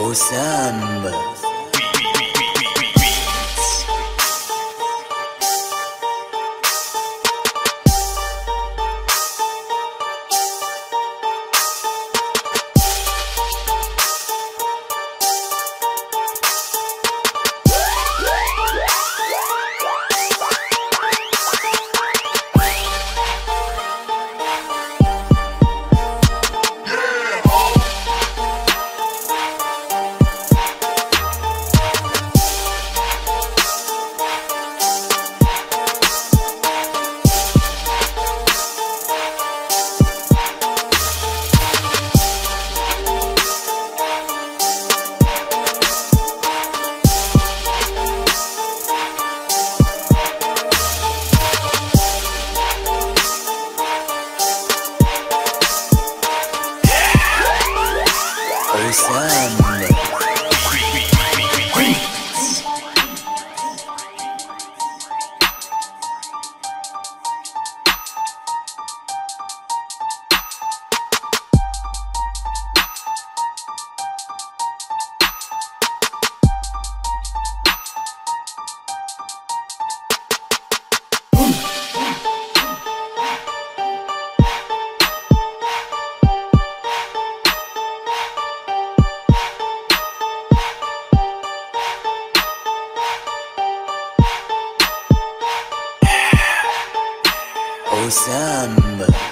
أسام Osama.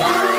Bye.